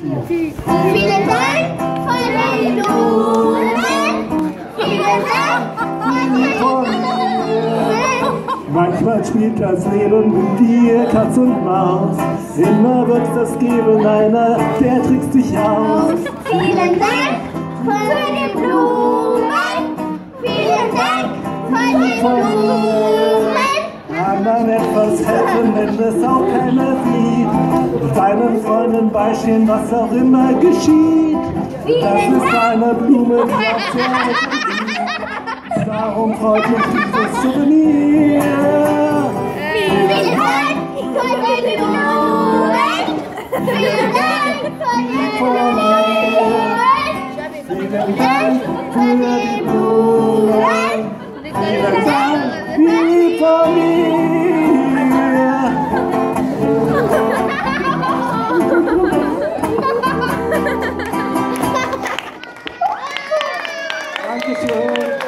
Vielen Dank für die Blumen. Vielen Dank Blumen. Manchmal spielt das Leben mit dir Katz und Maus. Immer wird das geben, einer, der trickst dich aus. Vielen Dank für die Blumen. Vielen Dank für die Blumen. Anderen etwas helfen, wenn es auch keiner sieht. Deinen Freunden beistehen, was auch immer geschieht. Das ist eine Blume, die. Darum freut mich dieses Souvenir. Vielen Dank die Blumen. Vielen Dank für die Blumen. Vielen Dank für die Blumen. Danke senhor.